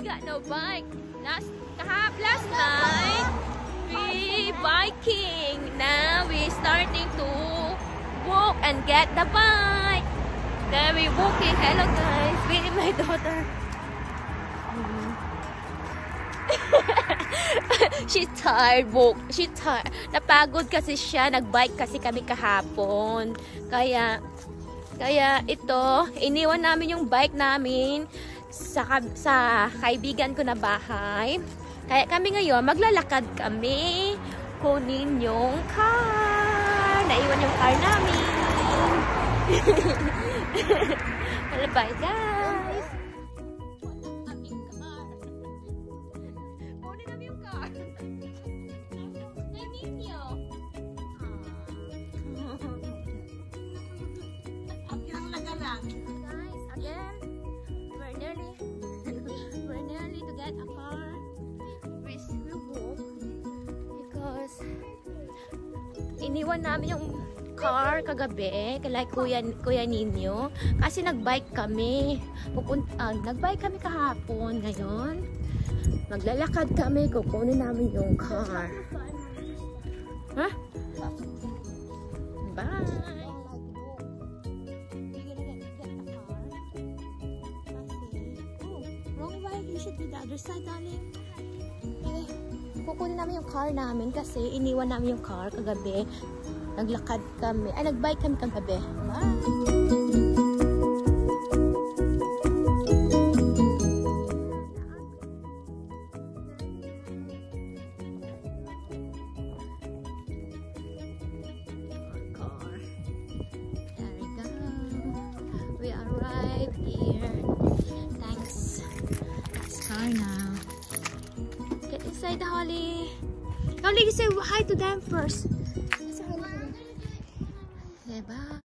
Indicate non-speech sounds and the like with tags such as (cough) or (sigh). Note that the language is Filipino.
we got no bike. Last, kahap, last night, we biking. Now we starting to walk and get the bike. Then we walking. Hello guys, with my (laughs) daughter. (laughs) She tired, walk. She tired. Napagod kasi siya. Nagbike kasi kami kahapon. Kaya, kaya ito, iniwan namin yung bike namin sa, sa kaibigan ko na bahay. Kaya kami ngayon, maglalakad kami kunin yung car. Naiwan yung car namin. (laughs) Bye guys. Kunin namin yung car. Ay, ninyo. Guys, iniwan namin yung car kagabi kay Kuya, Kuya Ninyo kasi nagbike kami. Pupunta, ah, nagbike kami kahapon. Ngayon, maglalakad kami. Kukunin namin yung car. Ha? Bye! Wrong way. You should be the other side, darling. Kukunin namin yung car namin kasi iniwan namin yung car kagabi. Naglakad kami. Ay, nagbike kami kagabi. Bye! Our inside the Holly. Holly, say hi to them first. Say hi to them. Okay, bye.